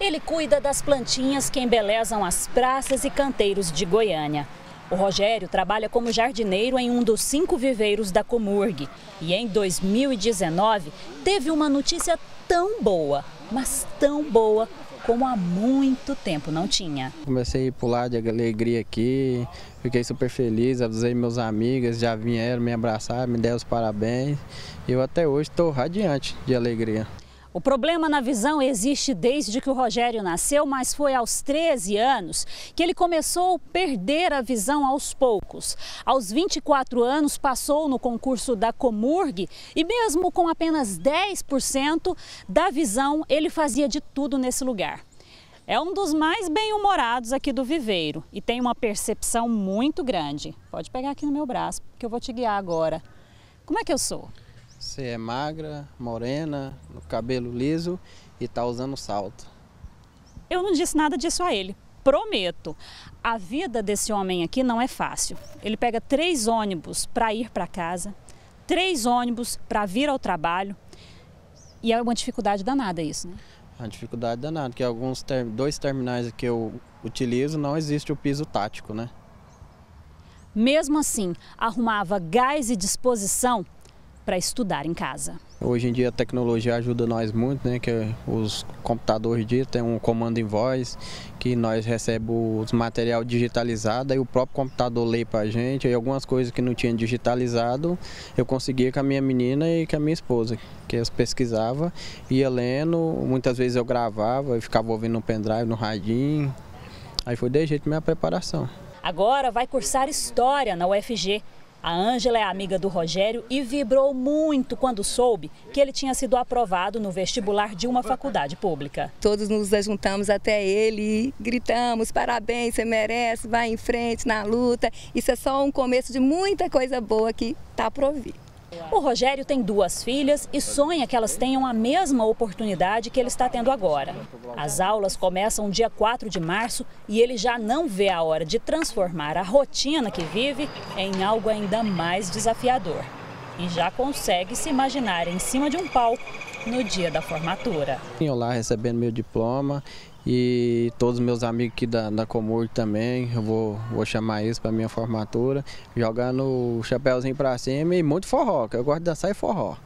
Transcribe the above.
Ele cuida das plantinhas que embelezam as praças e canteiros de Goiânia. O Rogério trabalha como jardineiro em um dos cinco viveiros da Comurg. E em 2019 teve uma notícia tão boa, mas tão boa como há muito tempo não tinha. Comecei a pular de alegria aqui, fiquei super feliz, avisei meus amigos, já vieram me abraçar, me deram os parabéns. E eu até hoje estou radiante de alegria. O problema na visão existe desde que o Rogério nasceu, mas foi aos 13 anos que ele começou a perder a visão aos poucos. Aos 24 anos, passou no concurso da Comurg e, mesmo com apenas 10% da visão, ele fazia de tudo nesse lugar. É um dos mais bem-humorados aqui do viveiro e tem uma percepção muito grande. Pode pegar aqui no meu braço, que eu vou te guiar agora. Como é que eu sou? Você é magra, morena, no cabelo liso e tá usando salto. Eu não disse nada disso a ele. Prometo. A vida desse homem aqui não é fácil. Ele pega três ônibus para ir para casa, três ônibus para vir ao trabalho. E é uma dificuldade danada isso, né? É uma dificuldade danada, porque alguns ter... dois terminais que eu utilizo não existe o piso tático, né? Mesmo assim, arrumava gás e disposição para estudar em casa. Hoje em dia a tecnologia ajuda nós muito, né? Que os computadores de tem um comando em voz que nós recebemos os material digitalizado e o próprio computador lê para a gente. E algumas coisas que não tinha digitalizado eu conseguia com a minha menina e com a minha esposa, que eles pesquisava, ia lendo, muitas vezes eu gravava e ficava ouvindo no pendrive, no radinho. Aí foi de jeito minha preparação. Agora vai cursar História na UFG a Ângela é amiga do Rogério e vibrou muito quando soube que ele tinha sido aprovado no vestibular de uma faculdade pública. Todos nos juntamos até ele e gritamos: parabéns, você merece, vai em frente na luta. Isso é só um começo de muita coisa boa que está por vir. O Rogério tem duas filhas e sonha que elas tenham a mesma oportunidade que ele está tendo agora. As aulas começam dia 4 de março e ele já não vê a hora de transformar a rotina que vive em algo ainda mais desafiador. E já consegue se imaginar em cima de um palco no dia da formatura. Eu lá recebendo meu diploma e todos os meus amigos aqui da, da Comur também, eu vou, vou chamar eles para minha formatura, jogando o chapéuzinho para cima e muito forró, que eu gosto de dançar e forró.